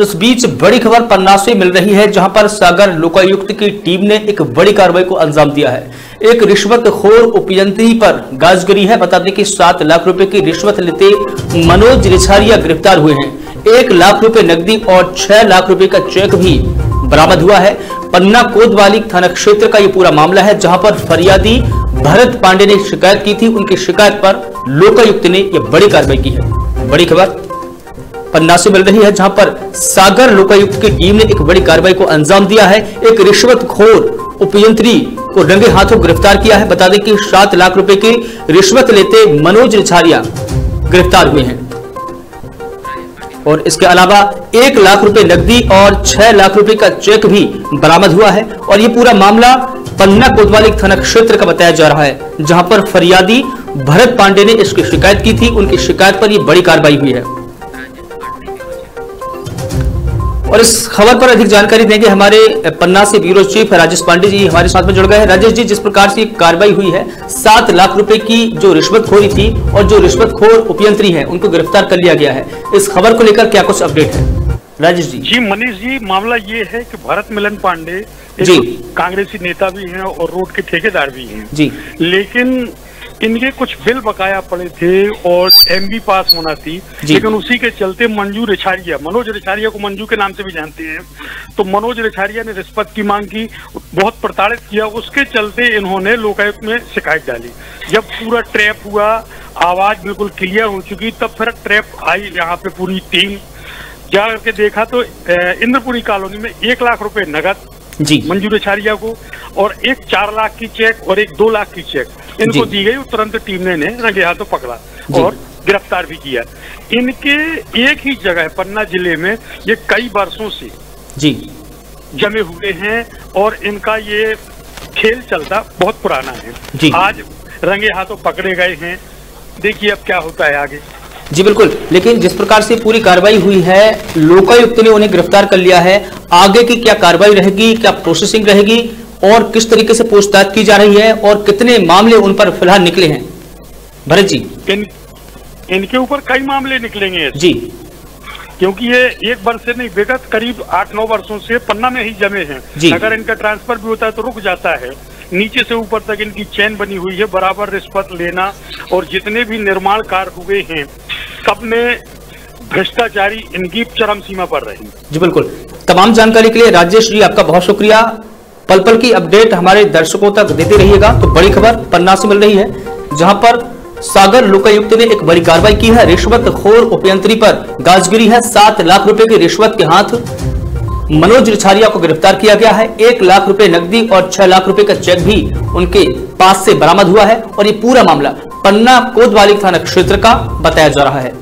इस बीच बड़ी खबर पन्ना से मिल रही है, जहाँ पर सागर लोकायुक्त की टीम ने एक बड़ी कार्रवाई को अंजाम दिया है। एक रिश्वत खोर उपयंत्री पर गाजगरी है, बता दें कि सात लाख रुपए की रिश्वत लेते मनोज रिछारिया गिरफ़्तार हुए हैं। एक लाख रुपए नकदी और छह लाख रुपए का चेक भी बरामद हुआ है। पन्ना कोतवाली थाना क्षेत्र का ये पूरा मामला है, जहाँ पर फरियादी भरत पांडे ने शिकायत की थी। उनकी शिकायत पर लोकायुक्त ने यह बड़ी कार्रवाई की है। बड़ी खबर। पन्ना से मिल रही है, जहाँ पर सागर लोकायुक्त की टीम ने एक बड़ी कार्रवाई को अंजाम दिया है। एक रिश्वत खोर उपयंत्री को रंगे हाथों गिरफ़्तार किया है। बता दें कि सात लाख रुपए की रिश्वत लेते मनोज रिछारिया गिरफ़्तार हुए हैं। और इसके अलावा एक लाख रुपए नकदी और छह लाख रुपए का चेक भी बरामद हुआ है। और ये पूरा मामला पन्ना कोतवाली थाना क्षेत्र का बताया जा रहा है, जहाँ पर फरियादी भरत पांडे ने इसकी शिकायत की थी। उनकी शिकायत पर यह बड़ी कार्रवाई हुई है। और इस खबर पर अधिक जानकारी देंगे हमारे पन्ना से ब्यूरो चीफ राजेश पांडे जी हमारे साथ में जुड़ गए हैं। राजेश जी जिस प्रकार से कार्रवाई हुई है सात लाख रुपए की जो रिश्वतखोरी थी और जो रिश्वतखोर उपयंत्री है उनको गिरफ़्तार कर लिया गया है। इस खबर को लेकर क्या कुछ अपडेट है? राजेश जी। जी मनीष जी मामला ये है कि भरत मिलन पांडे जी। कांग्रेसी नेता भी हैं और रोड के ठेकेदार भी हैं। जी। लेकिन इनके कुछ बिल बकाया पड़े थे और एमबी पास होना थी। लेकिन उसी के चलते मंजू रिछारिया मनोज रिछारिया को मंजू के नाम से भी जानते हैं। तो मनोज रिछारिया ने रिश्वत की मांग की बहुत प्रताड़ित किया। उसके चलते इन्होंने लोकायुक्त में शिकायत डाली। जब पूरा ट्रैप हुआ आवाज़ बिल्कुल क्लियर हो चुकी तब फिर ट्रैप आई यहाँ पे पूरी टीम। जा करके देखा तो इंद्रपुरी कॉलोनी में एक लाख रुपए नगद जी। मंजूर छारिया को और एक चार लाख की चेक और एक दो लाख की चेक। इनको दी गई तुरंत टीम ने इन्हें रंगे हाथों पकड़ा और गिरफ़्तार भी किया। इनके एक ही जगह पन्ना ज़िले में ये कई वर्षों से जी। जमे हुए हैं और इनका ये खेल चलता बहुत पुराना जी। है आज रंगे हाथों पकड़े गए हैं। देखिए अब क्या होता है आगे। जी बिल्कुल। लेकिन जिस प्रकार से पूरी कार्रवाई हुई है लोकायुक्त ने उन्हें गिरफ़्तार कर लिया है। आगे की क्या कार्रवाई रहेगी क्या प्रोसेसिंग रहेगी और किस तरीके से पूछताछ की जा रही है और कितने मामले उन पर फ़िलहाल निकले हैं? भरत जी। इन इनके ऊपर कई मामले निकलेंगे। जी। क्योंकि ये एक वर्ष से नहीं विगत करीब आठ नौ वर्षों से पन्ना में ही जमे हैं। जी। अगर इनका ट्रांसफ़र भी होता है तो रुक जाता है। नीचे से ऊपर तक इनकी चैन बनी हुई है बराबर रिश्वत लेना और जितने भी निर्माण कार्य हुए हैं सब में भ्रष्टाचारी इनकी चरम सीमा पर रही। जी बिल्कुल। तमाम जानकारी के लिए राजेश जी आपका बहुत शुक्रिया। पल पल की अपडेट हमारे दर्शकों तक देते रहिएगा। तो बड़ी खबर पन्ना से मिल रही है, जहाँ पर सागर लोकायुक्त ने एक बड़ी कार्रवाई की है। रिश्वत खोर उपयंत्री पर गाजगिरी है। सात लाख रुपए की रिश्वत के हाथ मनोज रिछारिया को गिरफ़्तार किया गया है। एक लाख रुपए नकदी और छह लाख रुपए का चेक भी उनके पास से बरामद हुआ है और ये पूरा मामला पन्ना कोतवाली थाना क्षेत्र का बताया जा रहा है।